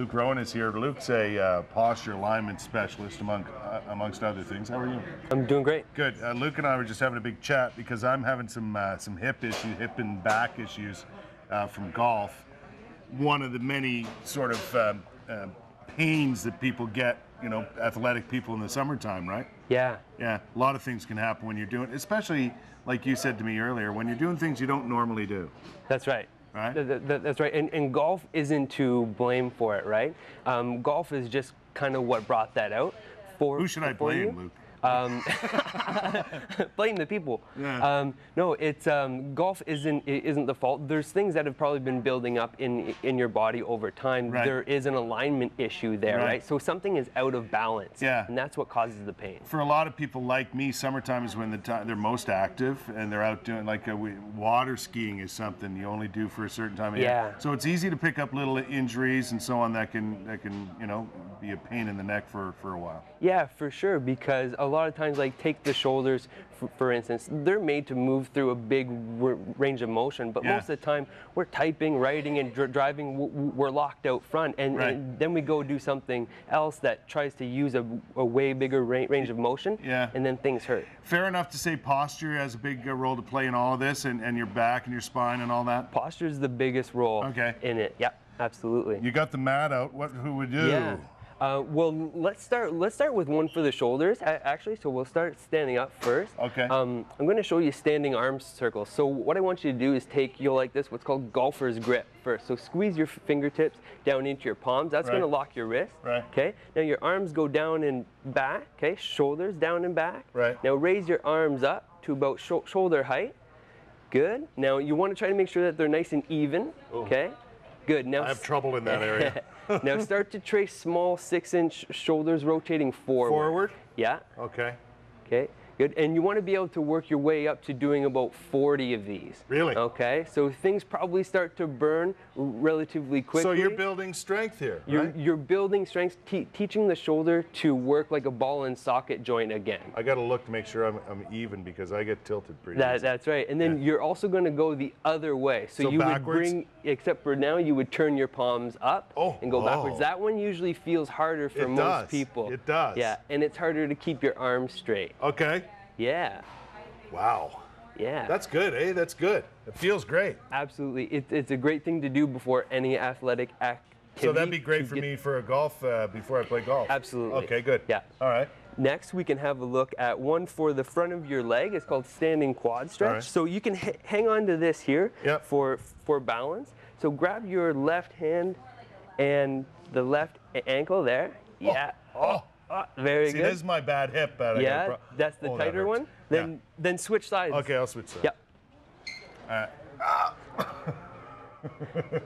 Luke Rowan is here. Luke's a uh, posture alignment specialist, among uh, amongst other things. How are you? I'm doing great. Good. Uh, Luke and I were just having a big chat because I'm having some uh, some hip issues, hip and back issues uh, from golf. One of the many sort of um, uh, pains that people get, you know, athletic people in the summertime, right? Yeah. Yeah, a lot of things can happen when you're doing, especially like you said to me earlier, when you're doing things you don't normally do. That's right. Right. Th- th- th- that's right. And, and golf isn't to blame for it, right? Um, golf is just kind of what brought that out. For, Who should I blame. Luke? Um, blame the people. Yeah. Um, no, it's um, golf isn't i- isn't the fault. There's things that have probably been building up in in your body over time. Right. There is an alignment issue there, Right. right. So something is out of balance. Yeah. And that's what causes the pain. For a lot of people like me, summertime is when the time they're most active and they're out doing like a, water skiing is something you only do for a certain time of year. Yeah. So it's easy to pick up little injuries and so on that can that can you know be a pain in the neck for for a while. Yeah, for sure. Because a lot of times, like take the shoulders, for, for instance, they're made to move through a big range of motion. But Yeah. most of the time, we're typing, writing, and dr- driving. We're locked out front, and, Right. and then we go do something else that tries to use a, a way bigger ra- range of motion. Yeah. And then things hurt. Fair enough to say posture has a big uh, role to play in all of this and, and your back and your spine and all that. Posture is the biggest role Okay. in it. Yeah, absolutely. You got the mat out. What who would do? Yeah. Uh, well, let's start. Let's start with one for the shoulders, actually. So we'll start standing up first. Okay. Um, I'm going to show you standing arm circles. So what I want you to do is take you'll like this, what's called golfer's grip first. So squeeze your fingertips down into your palms. That's going to lock your wrist. Right. Okay. Now your arms go down and back. Okay. Shoulders down and back. Right. Now raise your arms up to about sho- shoulder height. Good. Now you want to try to make sure that they're nice and even. Okay. Good. Now I have trouble in that area. now start to trace small six-inch shoulders rotating forward. Forward? Yeah. Okay. Okay. Good. And you want to be able to work your way up to doing about 40 of these. Really? Okay. So things probably start to burn relatively quickly. So you're building strength here, You're, right? you're building strength, te- teaching the shoulder to work like a ball and socket joint again. I got to look to make sure I'm, I'm even because I get tilted pretty That, easy. that's right. And then Yeah. you're also going to go the other way. So, So you backwards? would bring, except for now, you would turn your palms up Oh, and go backwards. oh. That one usually feels harder for It most does. people. It does. Yeah, and it's harder to keep your arms straight. Okay. Yeah, Wow. yeah. That's good, eh? That's good. It feels great. absolutely. It, it's a great thing to do before any athletic activity. So that'd be great for me for a golf uh, before I play golf. Absolutely. Okay, good. Yeah. All right. Next, we can have a look at one for the front of your leg. It's called standing quad stretch. right. So you can h- hang on to this here Yep. for for balance. So grab your left hand and the left ankle there. Yeah. Oh. Oh, very See, good. this is my bad hip. That I yeah, pro- that's the Oh, tighter hurts. one. Then then switch sides. Okay, I'll switch sides. Yep. All right.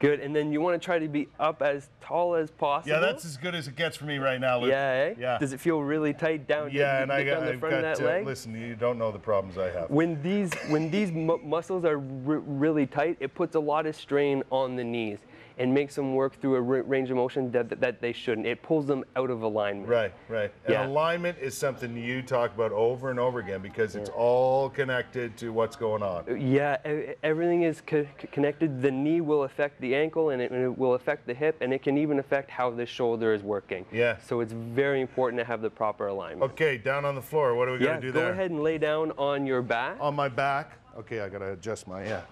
Good. And then you want to try to be up as tall as possible. Yeah, that's as good as it gets for me right now, Luke. Yeah, eh? Yeah. Does it feel really tight down? Here? Yeah, and I got, the I've front got of that uh, leg? listen, you don't know the problems I have. When these when these mu- muscles are r- really tight, it puts a lot of strain on the knees and makes them work through a range of motion that, that, that they shouldn't. It pulls them out of alignment. Right, right. And Yeah. alignment is something you talk about over and over again because it's all connected to what's going on. Uh, yeah, e- everything is co- co- connected. The knee will affect the ankle, and it, and it will affect the hip, and it can even affect how the shoulder is working. Yeah. So it's very important to have the proper alignment. Okay, down on the floor. What are we yeah, to do go there? ahead and lay down on your back. On my back. Okay, I got to adjust my yeah,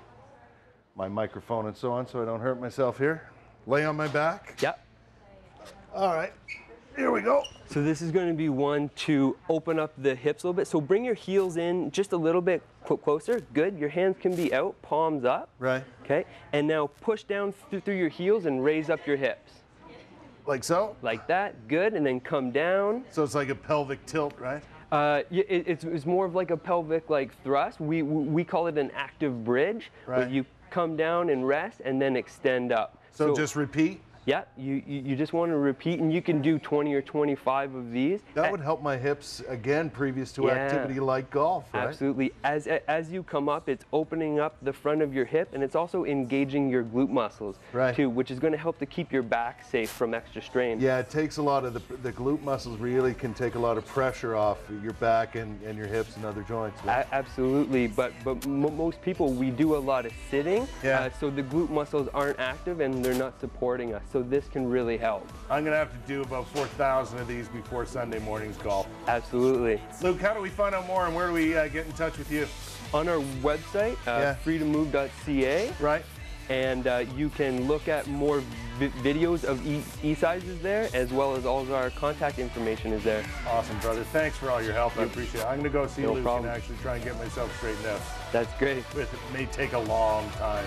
my microphone and so on so I don't hurt myself here. Lay on my back. Yep. All right. Here we go. So this is going to be one to open up the hips a little bit. So bring your heels in just a little bit cl- closer. Good. Your hands can be out, palms up. Right. Okay. And now push down th- through your heels and raise up your hips. Like so. Like that. Good. And then come down. So it's like a pelvic tilt, right? Uh, it, it's, it's more of like a pelvic like thrust. We, we call it an active bridge. Right. Where you come down and rest and then extend up. So, just repeat. Yeah, you, you, you just want to repeat, and you can do 20 or 25 of these. That would help my hips again, previous to Yeah. activity like golf, right? Absolutely. As as you come up, it's opening up the front of your hip, and it's also engaging your glute muscles Right. too, which is going to help to keep your back safe from extra strain. Yeah, it takes a lot of the, the glute muscles really can take a lot of pressure off your back and, and your hips and other joints. right? Absolutely, but but m- most people we do a lot of sitting, Yeah. uh, so the glute muscles aren't active and they're not supporting us so this can really help. I'm gonna have to do about 4,000 of these before Sunday morning's golf. Absolutely. Luke, how do we find out more and where do we uh, get in touch with you? On our website, uh, Yeah. free2move.ca, Right? and uh, you can look at more vi- videos of e- e-sizes there, as well as all of our contact information is there. Awesome, brother. Thanks for all your help. I appreciate it. I'm gonna go see No Luke problem. and actually try and get myself straightened out. That's great. It may take a long time.